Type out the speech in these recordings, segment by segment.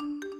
you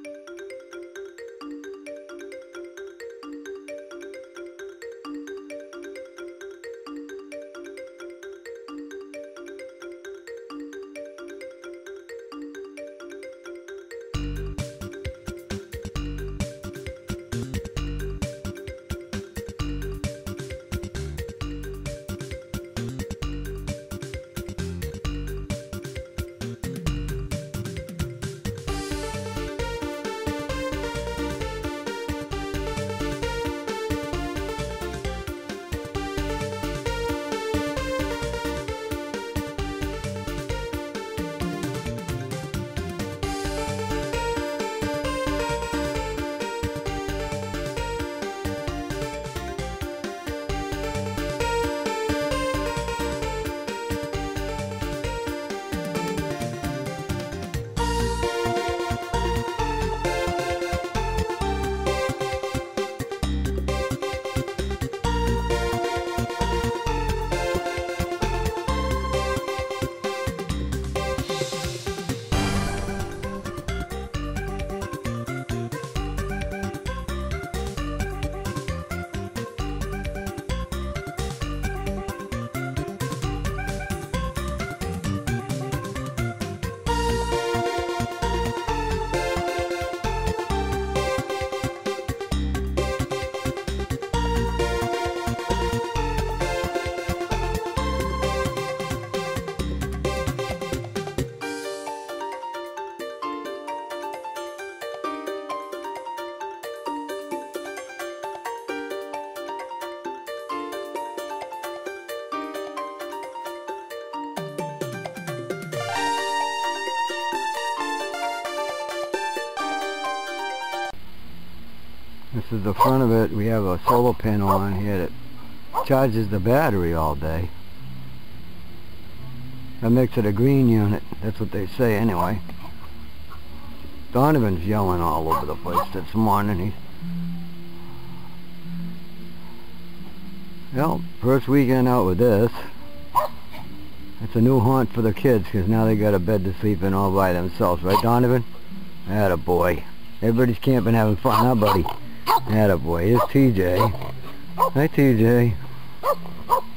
This is the front of it. We have a solar panel on here that charges the battery all day. That makes it a green unit. That's what they say anyway. Donovan's yelling all over the place this morning. He's Well, first weekend out with this. It's a new haunt for the kids because now they got a bed to sleep in all by themselves, right Donovan? a boy. Everybody's camping having fun, huh buddy? Attaboy, it's TJ. Hi TJ.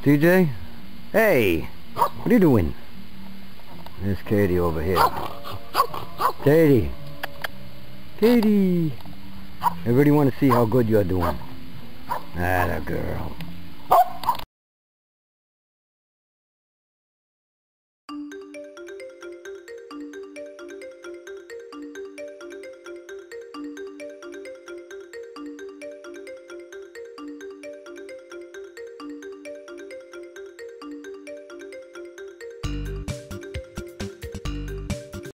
TJ? Hey! What are you doing? There's Katie over here. Katie! Katie! everybody want to see how good you're doing. Ada girl.